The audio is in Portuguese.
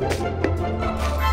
Música